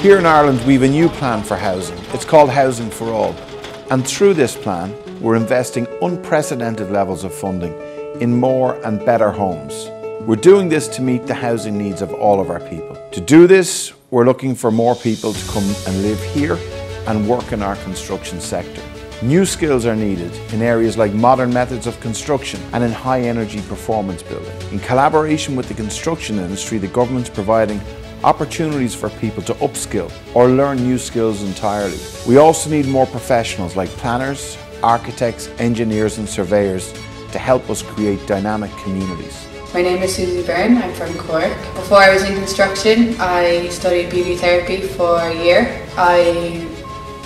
Here in Ireland, we have a new plan for housing. It's called Housing for All. And through this plan, we're investing unprecedented levels of funding in more and better homes. We're doing this to meet the housing needs of all of our people. To do this, we're looking for more people to come and live here and work in our construction sector. New skills are needed in areas like modern methods of construction and in high energy performance building. In collaboration with the construction industry, the government's providing opportunities for people to upskill or learn new skills entirely. We also need more professionals like planners, architects, engineers and surveyors to help us create dynamic communities. My name is Susie Byrne, I'm from Cork. Before I was in construction, I studied beauty therapy for a year. I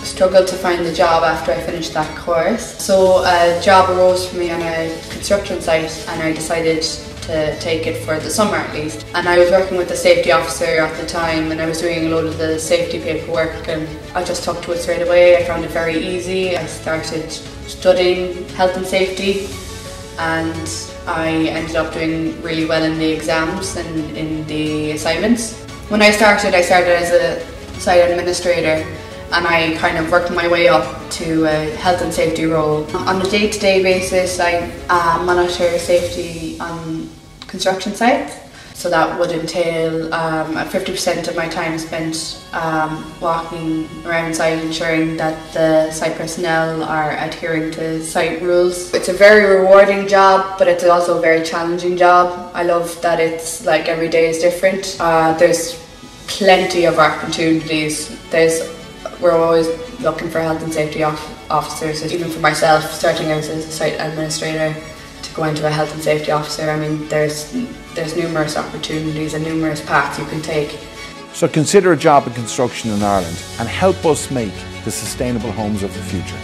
struggled to find a job after I finished that course. So a job arose for me on a construction site and I decided to take it for the summer at least. And I was working with the safety officer at the time and I was doing a load of the safety paperwork and I just took to it straight away. I found it very easy. I started studying health and safety and I ended up doing really well in the exams and in the assignments. When I started, I started as a site administrator and I kind of worked my way up to a health and safety role. On a day-to-day basis, I uh, monitor safety on construction sites. So that would entail 50% um, of my time spent um, walking around site ensuring that the site personnel are adhering to site rules. It's a very rewarding job but it's also a very challenging job. I love that it's like every day is different. Uh, there's plenty of opportunities. There's we're always looking for health and safety officers, even for myself, starting out as a site administrator to go into a health and safety officer. I mean, there's, there's numerous opportunities and numerous paths you can take. So consider a job in construction in Ireland and help us make the sustainable homes of the future.